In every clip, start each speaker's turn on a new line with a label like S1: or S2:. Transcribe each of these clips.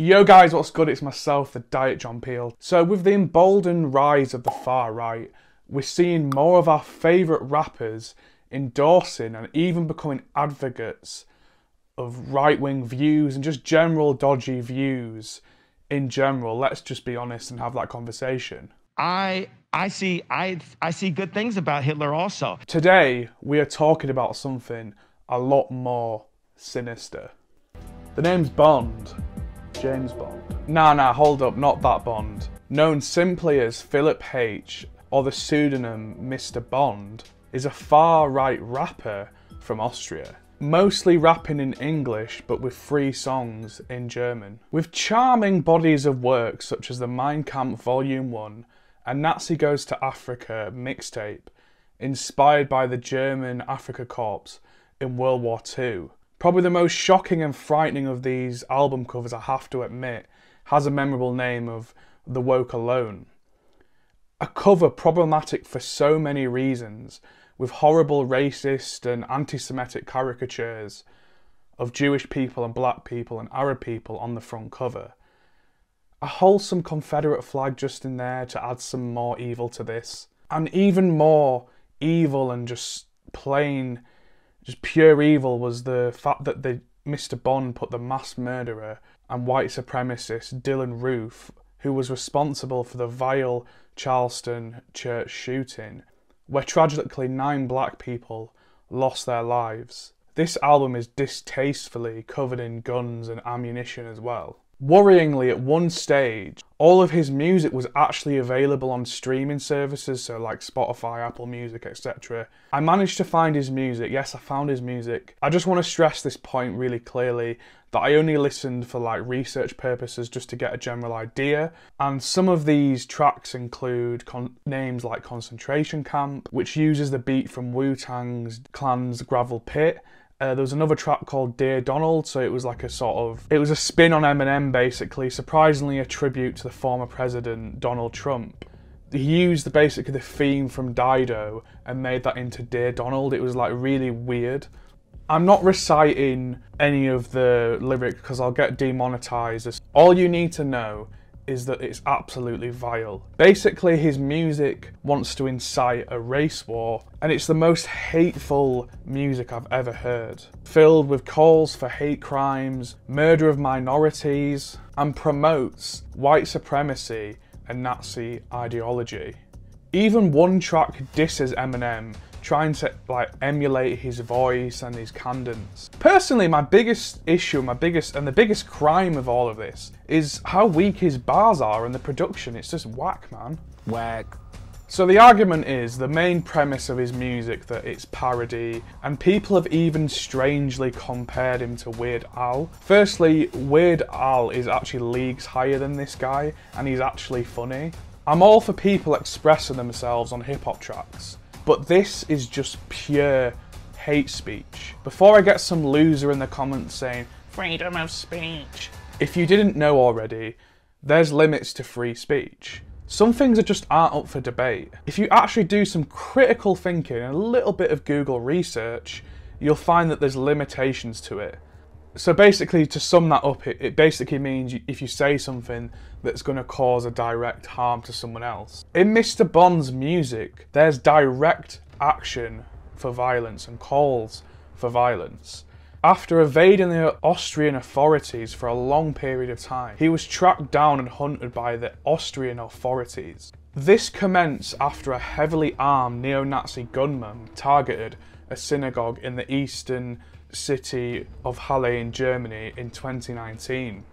S1: Yo guys, what's good? It's myself, the Diet John Peel. So with the emboldened rise of the far right, we're seeing more of our favourite rappers endorsing and even becoming advocates of right-wing views and just general dodgy views in general. Let's just be honest and have that conversation.
S2: I I see I I see good things about Hitler also.
S1: Today, we are talking about something a lot more sinister. The name's Bond. James Bond. Nah, nah, hold up, not that Bond. Known simply as Philip H, or the pseudonym Mr. Bond, is a far right rapper from Austria. Mostly rapping in English, but with free songs in German. With charming bodies of work such as the Mein Kampf Volume 1 and Nazi Goes to Africa mixtape, inspired by the German Afrika Korps in World War II. Probably the most shocking and frightening of these album covers, I have to admit, has a memorable name of The Woke Alone. A cover problematic for so many reasons, with horrible racist and anti Semitic caricatures of Jewish people and black people and Arab people on the front cover. A wholesome Confederate flag just in there to add some more evil to this. And even more evil and just plain just pure evil was the fact that the Mr. Bond put the mass murderer and white supremacist Dylan Roof, who was responsible for the vile Charleston church shooting, where tragically nine black people lost their lives. This album is distastefully covered in guns and ammunition as well. Worryingly, at one stage, all of his music was actually available on streaming services, so like Spotify, Apple Music, etc. I managed to find his music. Yes, I found his music. I just want to stress this point really clearly that I only listened for like research purposes just to get a general idea. And some of these tracks include names like Concentration Camp, which uses the beat from Wu Tang's Clan's Gravel Pit uh, there was another track called Dear Donald, so it was like a sort of it was a spin on Eminem basically, surprisingly a tribute to the former president Donald Trump. He used basically the theme from Dido and made that into Dear Donald. It was like really weird. I'm not reciting any of the lyrics because I'll get demonetized. All you need to know is that it's absolutely vile. Basically, his music wants to incite a race war, and it's the most hateful music I've ever heard. Filled with calls for hate crimes, murder of minorities, and promotes white supremacy and Nazi ideology. Even one track disses Eminem trying to like emulate his voice and his cadence. Personally, my biggest issue, my biggest and the biggest crime of all of this is how weak his bars are and the production. It's just whack, man.
S2: Whack.
S1: So the argument is the main premise of his music that it's parody, and people have even strangely compared him to Weird Al. Firstly, Weird Al is actually leagues higher than this guy, and he's actually funny. I'm all for people expressing themselves on hip hop tracks, but this is just pure hate speech. Before I get some loser in the comments saying, freedom of speech. If you didn't know already, there's limits to free speech. Some things are just aren't up for debate. If you actually do some critical thinking and a little bit of Google research, you'll find that there's limitations to it so basically, to sum that up, it, it basically means if you say something that's going to cause a direct harm to someone else. In Mr. Bond's music, there's direct action for violence and calls for violence. After evading the Austrian authorities for a long period of time, he was tracked down and hunted by the Austrian authorities. This commenced after a heavily armed neo Nazi gunman targeted a synagogue in the eastern city of Halle in Germany in 2019.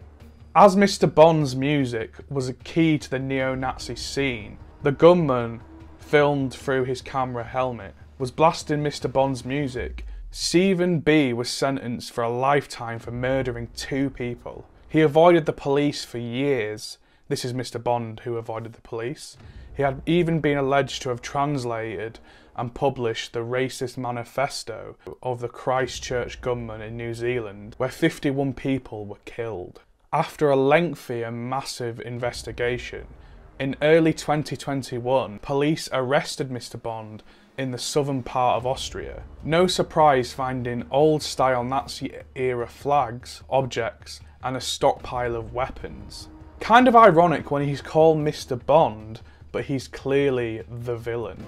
S1: As Mr. Bond's music was a key to the neo Nazi scene, the gunman, filmed through his camera helmet, was blasting Mr. Bond's music. Stephen B. was sentenced for a lifetime for murdering two people. He avoided the police for years. This is Mr. Bond who avoided the police. He had even been alleged to have translated and published the racist manifesto of the Christchurch gunmen in New Zealand, where 51 people were killed. After a lengthy and massive investigation, in early 2021, police arrested Mr. Bond in the southern part of Austria. No surprise finding old style Nazi era flags, objects, and a stockpile of weapons. Kind of ironic when he's called Mr. Bond, but he's clearly the villain.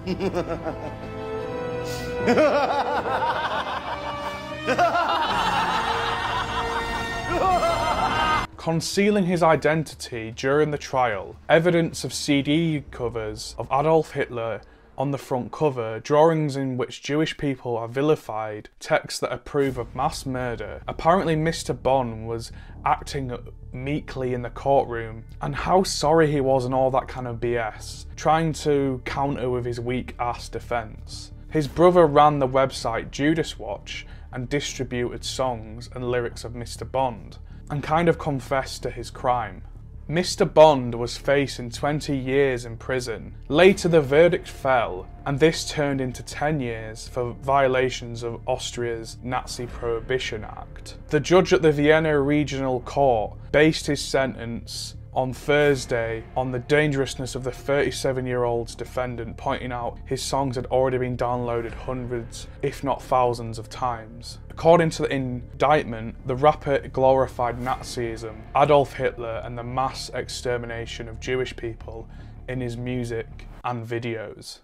S1: Concealing his identity during the trial, evidence of CD covers of Adolf Hitler on the front cover, drawings in which Jewish people are vilified, texts that approve of mass murder. Apparently, Mr. Bond was acting meekly in the courtroom, and how sorry he was and all that kind of BS, trying to counter with his weak ass defense. His brother ran the website Judas Watch and distributed songs and lyrics of Mr. Bond, and kind of confessed to his crime. Mr. Bond was facing 20 years in prison. Later, the verdict fell, and this turned into 10 years for violations of Austria's Nazi Prohibition Act. The judge at the Vienna Regional Court based his sentence on Thursday on the dangerousness of the 37 year old's defendant, pointing out his songs had already been downloaded hundreds, if not thousands, of times. According to the indictment, the rapper glorified Nazism, Adolf Hitler, and the mass extermination of Jewish people in his music and videos.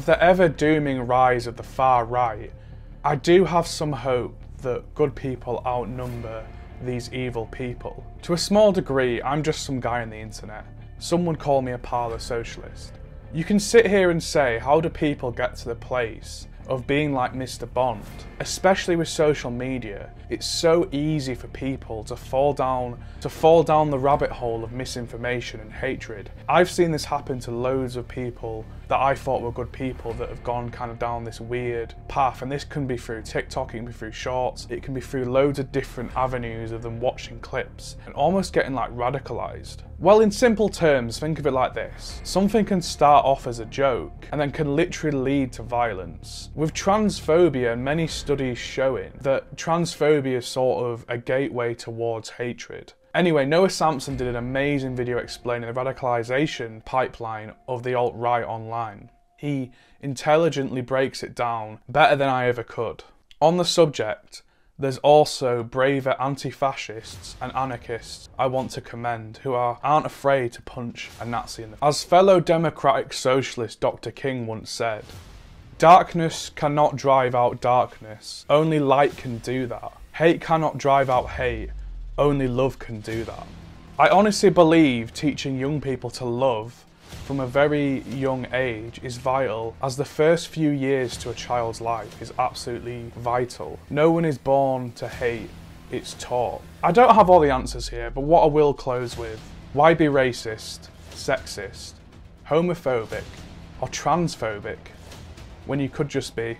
S1: With the ever dooming rise of the far right, I do have some hope that good people outnumber these evil people. To a small degree, I'm just some guy on the internet. Some would call me a parlour socialist. You can sit here and say, how do people get to the place of being like Mr. Bond? Especially with social media, it's so easy for people to fall down to fall down the rabbit hole of misinformation and hatred. I've seen this happen to loads of people that I thought were good people that have gone kind of down this weird path and this can be through TikTok, it can be through shorts, it can be through loads of different avenues of them watching clips and almost getting like radicalized. Well, in simple terms, think of it like this. Something can start off as a joke and then can literally lead to violence. With transphobia, and many studies showing that transphobia is sort of a gateway towards hatred. Anyway, Noah Sampson did an amazing video explaining the radicalization pipeline of the alt right online. He intelligently breaks it down better than I ever could. On the subject, there's also braver anti-fascists and anarchists I want to commend who are, aren't afraid to punch a Nazi in the As fellow democratic socialist Dr. King once said, Darkness cannot drive out darkness, only light can do that. Hate cannot drive out hate, only love can do that. I honestly believe teaching young people to love from a very young age is vital as the first few years to a child's life is absolutely vital. No one is born to hate, it's taught. I don't have all the answers here, but what I will close with, why be racist, sexist, homophobic or transphobic when you could just be